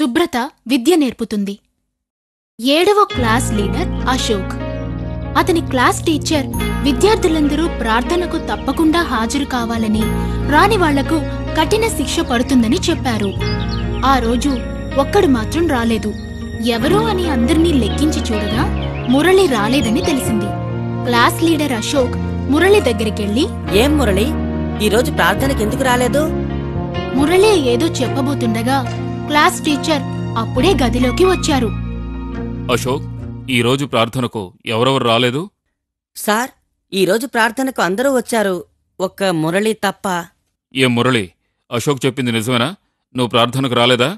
శుభ్రత విద్య నేర్పుతుంది. ఏడవ క్లాస్ లీడర్ అశోక్. అతని క్లాస్ టీచర్ విద్యార్థులందరూ ప్రార్థనకు తప్పకుండా హాజరు కావాలని రాని వాళ్ళకు కఠిన శిక్ష పడుతుందని చెప్పారు. ఆ రోజు ఒక్కడు మాత్రం రాలేదు. ఎవరో అని అందర్నీ లెక్కించి చూడగా మురళి రాలేదని తెలిసింది. క్లాస్ లీడర్ అశోక్ మురళి దగ్గరికెళ్ళి ఏం మురళి? ఈరోజు ప్రార్థనకి ఎందుకు రాలేదు? మురళి ఏదో చెప్పబోతుండగా క్లాస్ టీచర్ అప్పుడే గదిలోకి వచ్చారు. అశోక్ ఈ రోజు ప్రార్థనకు ఎవరెవరు రాలేదు? సార్ ఈరోజు ప్రార్థనకు అందరూ వచ్చారు. ఒక్క మురళి తప్ప. ఏ మురళి? అశోక్ చెప్పింది నిజమేనా? నువ్వు ప్రార్థనకు రాలేదా?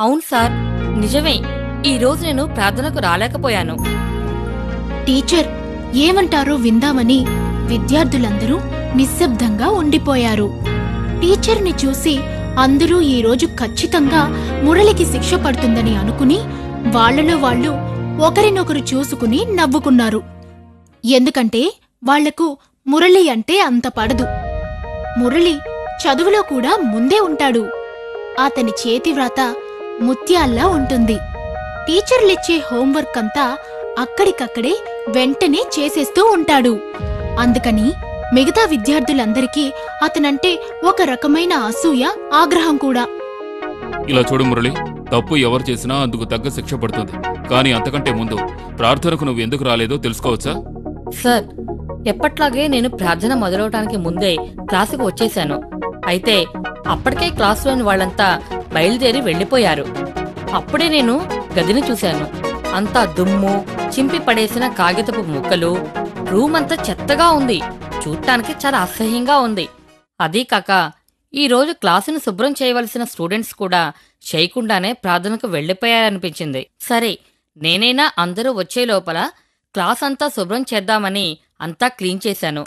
అవును సార్ నిజమే. ఈ రోజు నేను ప్రార్థనకు రాలేకపోయాను. టీచర్ ఏమంటారో విందామని విద్యార్థులందరూ నిశ్శబ్దంగా ఉండిపోయారు. టీచర్ని చూసి అందరూ ఈరోజు ఖచ్చితంగా మురళికి శిక్ష పడుతుందని అనుకుని వాళ్ళలో వాళ్ళు ఒకరినొకరు చూసుకుని నవ్వుకున్నారు. ఎందుకంటే వాళ్ళకు మురళి అంటే అంత పడదు. మురళి చదువులో కూడా ముందే ఉంటాడు. అతని చేతివ్రాత ముత్యాల్లా ఉంటుంది. టీచర్లిచ్చే హోంవర్క్ అంతా అక్కడికక్కడే వెంటనే చేసేస్తూ ఉంటాడు. అందుకని మిగతా విద్యార్థులందరికీ అతనంటే ఒక రకమైన అసూయ ఆగ్రహం కూడా. ఇలా చూడు మురళి తప్పు ఎవరు చేసినా అందుకు తగ్గ శిక్ష పడుతుంది. కానీ అంతకంటే ముందు ప్రార్థనకు నువ్వు ఎందుకు రాలేదో తెలుసుకోవచ్చా? సార్ ఎప్పట్లాగే నేను ప్రార్థన మొదలవటానికి ముందే క్లాసుకు వచ్చేశాను. అయితే అప్పటికే క్లాసులోని వాళ్ళంతా బయలుదేరి వెళ్ళిపోయారు. అప్పుడే నేను గదిని చూశాను. అంతా దుమ్ము చింపి పడేసిన కాగితపు ముక్కలు రూమ్ అంతా చెత్తగా ఉంది. చూడటానికి చాలా అసహ్యంగా ఉంది. అదీ కాక ఈరోజు క్లాసును శుభ్రం చేయవలసిన స్టూడెంట్స్ కూడా చేయకుండానే ప్రార్థనకు వెళ్ళిపోయారనిపించింది. సరే నేనైనా అందరూ వచ్చే లోపల క్లాస్ అంతా శుభ్రం చేద్దామని అంతా క్లీన్ చేశాను.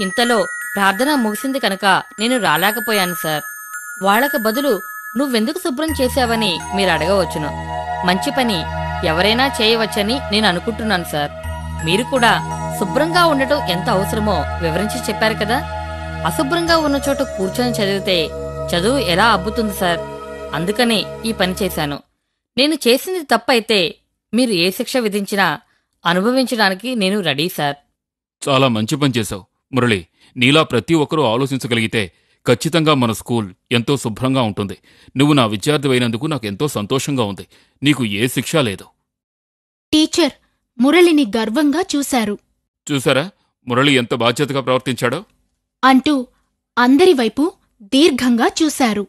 ఇంతలో ప్రార్థన ముగిసింది కనుక నేను రాలేకపోయాను సార్. వాళ్ళకి బదులు నువ్వెందుకు శుభ్రం చేశావని మీరు అడగవచ్చును. మంచి పని ఎవరైనా చేయవచ్చని నేను అనుకుంటున్నాను సార్. మీరు కూడా శుభ్రంగా ఉండటం ఎంత అవసరమో వివరించి చెప్పారు కదా. అశుభ్రంగా ఉన్న చోట కూర్చొని చదివితే చదువు ఎలా అబ్బుతుంది సార్? అందుకనే ఈ పని చేశాను. నేను చేసింది తప్పైతే మీరు ఏ శిక్ష విధించినా అనుభవించడానికి నేను రెడీ సార్. చాలా మంచి పని చేశావు. మురళి నీలా ప్రతి ఒక్కరూ ఆలోచించగలిగితే ఖచ్చితంగా మన స్కూల్ ఎంతో శుభ్రంగా ఉంటుంది. నువ్వు నా విద్యార్థి అయినందుకు నాకు ఎంతో సంతోషంగా ఉంది. నీకు ఏ శిక్ష లేదు. టీచర్ మురళిని గర్వంగా చూశారు. చూసారా? మురళి ఎంత బాధ్యతగా ప్రవర్తించాడో? అంటూ అందరివైపు దీర్ఘంగా చూశారు.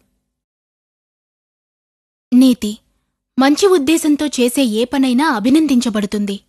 నీతి మంచి ఉద్దేశంతో చేసే ఏ పనైనా అభినందించబడుతుంది.